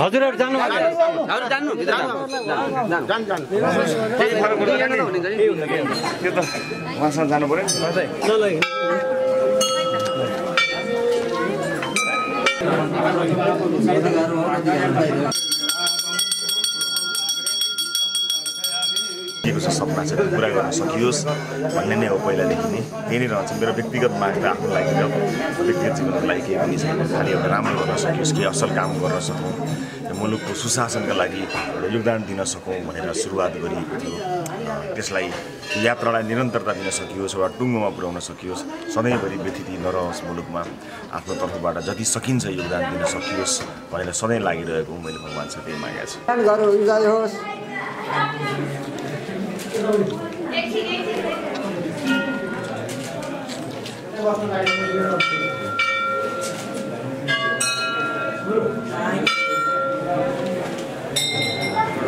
हजुरहरू जानु हजुर जानु त्यो त उहाँसँग जानु पऱ्यो सपना चाहिँ पुरा गर्न सकियोस् भन्ने नै हो पहिलादेखि नै। त्यही नै रहन्छ। मेरो व्यक्तिगत माग त आफ्नो लागि र व्यक्तिगत जीवनको लागि केही पनि छैन। खालि एउटा राम्रो गर्न सकियोस् केही असल काम गर्न सकौँ मुलुकको सुशासनका लागि योगदान दिन सकौँ भनेर सुरुवात गरिएको थियो। त्यसलाई यात्रालाई निरन्तरता दिन सकियोस् एउटा टुङ्गोमा पुर्याउन सकियोस् सधैँभरि व्यथिति नरहोस् मुलुकमा। आफ्नो तर्फबाट जति सकिन्छ योगदान दिन सकियोस् भनेर सधैँ लागिरहेको मैले भगवान्सँग त्यही मागेको छु। भएको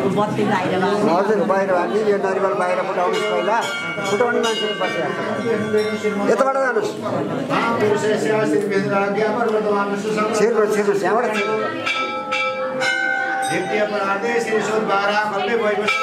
हजुर बाहिर हामी यो नरिवल बाहिर फुटाउनुहोस् पहिला। फुटाउने मान्छेले बसिरहेको यताबाट जानुहोस्। छिर्नुहोस् छिर्नुहोस् यहाँबाट छिर्नुहोस्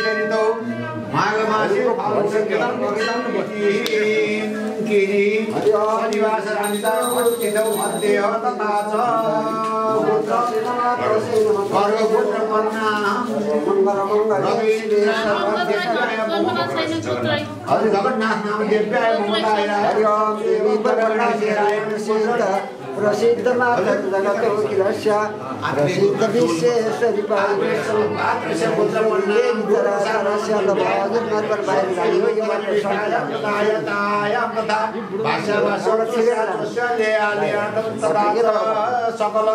हरि जगन्नाथ नाम देव्याय ममताय हरि ओम देवी परमानारायण सिद्ध प्रसिद्ध माता जगत किलस्य प्रसिद्ध देवी तरस्य लभाग नरवर बाहिर हो यो मात्र सकल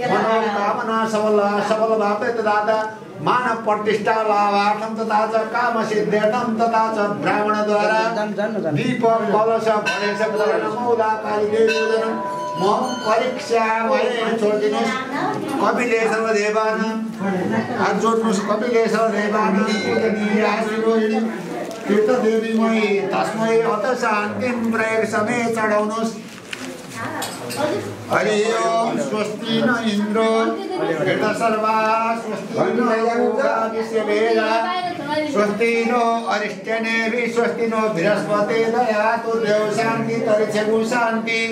मनोकामना सबल सबल भावे तथा मानव प्रतिष्ठा लाभार्थम तथा च काम सिद्ध्यर्थम तथा च ब्राह्मणद्वारा दीप कलश गणेश पूजन मौला कालीदेवी पूजन म परीक्षा मैले छोडिदिनुहोस् कपिले सर्वदेवान हात जोड्नुहोस् कपिले सर्वदेवान पूजनीय तीर्थदेवीमयी तस्मै अत शान्तिं प्रयोग समय चढाउनुहोस्। हरि ओम स्वस्ति न इन्द्रो। घृत सर्वा स्वस्ति न योगा विश्ववेदा स्वस्ति नो अरिष्टनेभि स्वस्ति नो बृहस्पति दयातु देव शान्ति तरिक्षगु शान्ति।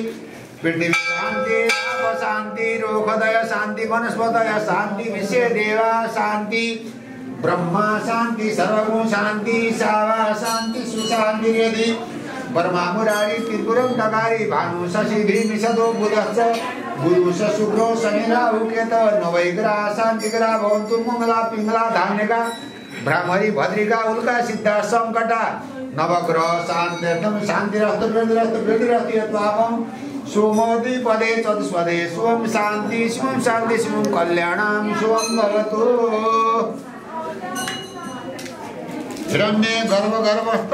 पृथ्वी शान्ति शान्ति रोगदय शान्ति वनस्पतय शान्ति विषय देवा शान्ति। ब्रह्मा शान्ति सर्वगुण शान्ति सावा शान्ति सुशान्ति यदि ब्रह्मा मुरारी त्रिपुरं नगारी भानु शशि भीमिषदो बुधश्च। गुरु स शुक्रो शनि राहु केत नवैग्रह शान्तिग्रह भवन्तु मङ्गला पिङ्गला धान्यका भ्रामरी भद्रिका उल्का सिद्धा सङ्कटा नवग्रह शान्त्यर्थं शान्तिरस्तु वृद्धिरस्तु वृद्धिरस्तु यत्वापं सोमोदि पदे चतुष्पदे शिवं शान्ति शिवं शान्ति शिवं कल्याणं शुभं भवतु। हिरण्ये गर्भ गर्भस्थ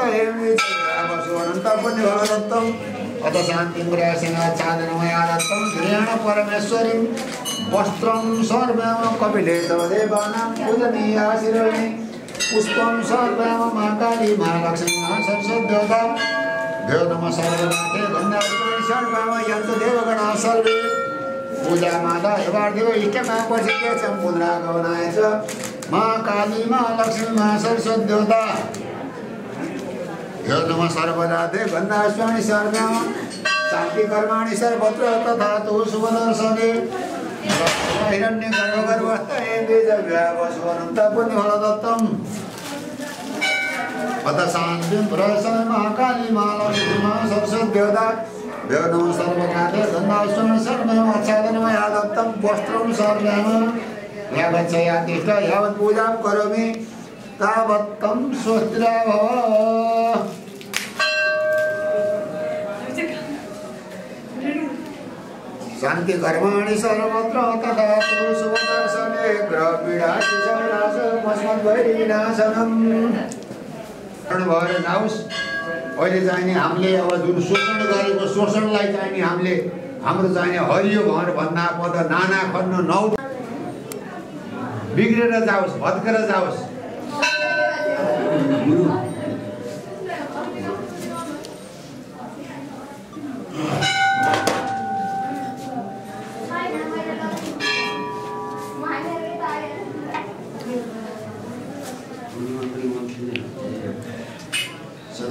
अनन्तपुण्यभवदत्तम् अथ शान्तिं प्रयासेन चादनमया दत्तं ध्रेण वस्त्रं सर्वं कपिले तव देवानां पूजनीया पुष्पं सर्वं महाकाली महालक्ष्मी महासरस्वद्योता देव नमः सर्वं। यन्तु देवगणा सर्वे पूजा माता देवार्देव इष्टमा प्रसिद्ध मुद्रा गमनाय च महाकाली महालक्ष्मी महासरस्वद्योता यो नम सर्वदाते गन्धास्वामी सर्व्याम शान्ति कर्माणि सर्वत्र तथा तु शुभदर्शने हिरण्य गर्भ गर्भस्थ हे बीजव्यावस्वनं तपुनिफलदत्तम् अथ शान्तिं प्रसन महाकाली महालक्ष्मी महासरस्वद्योता यो नम सर्वदाते गन्धास्वामी सर्वम् आच्छादनमया दत्तं वस्त्रं सर्व्याम यावत् यातिष्ठ यावत् पूजां करोमि। तावत्तं स्वस्तिरा भव शान्ति कर्माणि सर्वत्र तथा पुरुषदर्शने ग्रहपीडाति सैलास मस्मद्वैरिविनाशनम् भएर जाओस्। अहिले चाहिने हामीले अब जुन शोषण गरेको शोषणलाई चाहिने हामीले हाम्रो चाहिने हरियो घर भन्दा पद नाना खन्न नौ बिग्रेर जाओस् भत्केर जाओस्।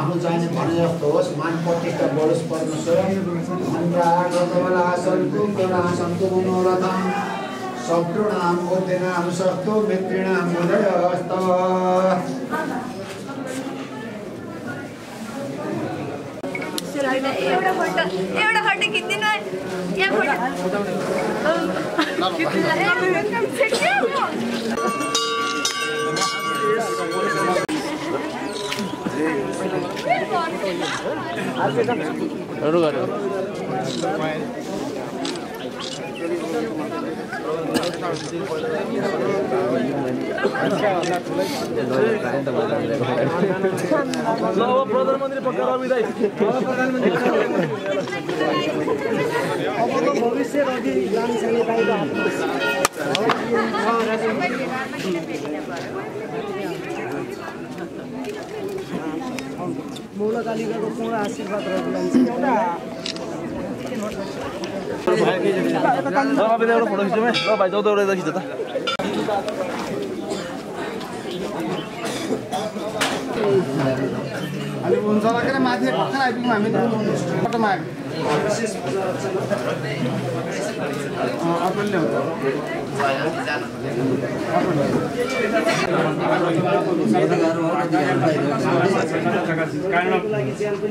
आफ्नो चाहिने भने जस्तो होस् मान प्रतिष्ठा बढोस् परमेश्वर। मित्रिणाम उदयस्तव एउटा फोटो एउटा फोटो खिच्दिनु यहाँ नव प्रधानमन्त्री पक्का रवि दाई भविष्य रवि लामिछाने हातमा मौलकालिकाको पूर्ण आशीर्वाद रहेको खिचौँ है भाइ जाउँ त माथि भर्खर आइपुग्यौँ हामी बाटोमा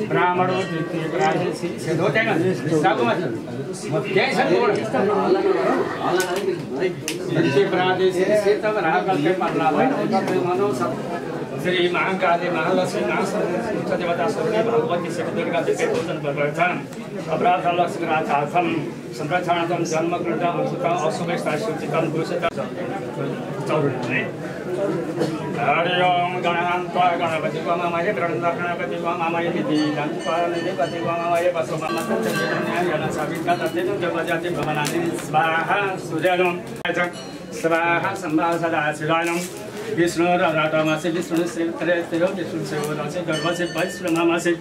ब्राह्मणो श्री महाकाली महालक्ष्मी महादेवता सर्वे भगवती श्री दुर्गा प्रवर्तन अपराध लक्ष्मी राधार्थम संरक्षणार्थम जन्म कृतम सुतम अशुभेष्टा सूचितम दूषित हरि ओम गणहान्त्वा गणपति वामामहे प्रणन्द गणपति वामामहे विधि तत्तेन जगजाति भवनानि स्वाहा सुजनम स्वाहा सम्भा सदा शिवानम विष्णु रमासे विष्णु शिवत्रे तेरो विष्णु शिवरसे गर्भसे वैष्णवमासे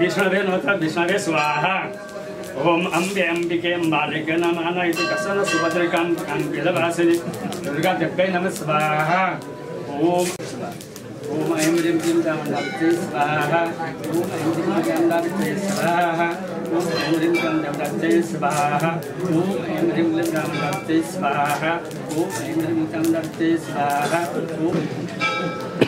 विष्णवे नोत्र विष्णवे स्वाहा ओम अम्बे अम्बिके अम्बालिके नमः इति कसन सुभद्रिकां दुर्गा देव्यै नमः, स्वाहा। ओम। ओम ऐं ह्रीं क्लीं दामोदरते स्वाहा। ओम ऐं ह्रीं दामोदरते स्वाहा। ओम ऐं ह्रीं दामोदरते स्वाहा। ओम ऐं ह्रीं क्लीं दामोदरते स्वाहा। ओम ऐं ह्रीं दामोदरते स्वाहा। ओम।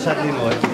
दिन भयो